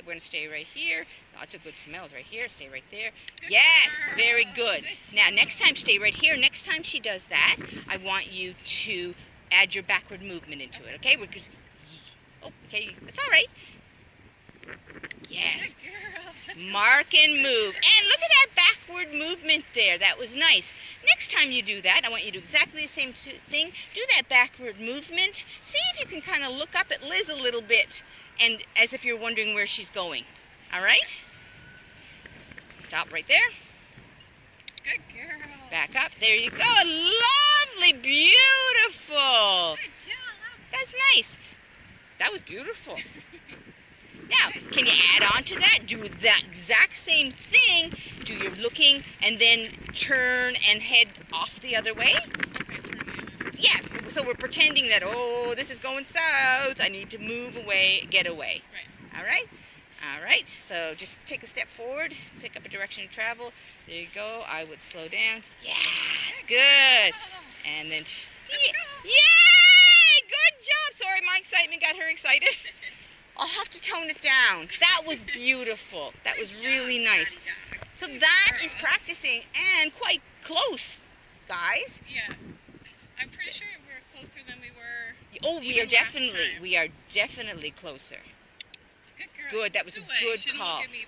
we're going to stay right here. Lots of good smells right here. Stay right there. Yes, very good. Good Now, next time, stay right here. Next time she does that, I want you to add your backward movement into it, okay? Because, oh, okay, that's all right. Yes. Mark and move. And look at that backward movement there. That was nice. Next time you do that, I want you to do exactly the same thing. Do that backward movement. See if you can kind of look up at Liz a little bit and as if you're wondering where she's going. All right? Stop right there. Good girl. Back up. There you go. Lovely. Beautiful. Good job. That's nice. That was beautiful. Now, can you add on to that? Do that exact same thing. Do your looking and then turn and head off the other way? Okay, turn the other way. Yeah. So we're pretending that, oh, this is going south. I need to move away, get away. Right. All right? All right. So just take a step forward, pick up a direction of travel. There you go. I would slow down. Yes. Good. And then. Let's. Yay! Good job. Sorry, my excitement got her excited. I'll have to tone it down. That was beautiful. That was really nice. So that is practicing and quite close, guys. Yeah. Closer than we were. Oh, we are definitely, we are definitely closer. Good girl. Good, that was a good call. Look at me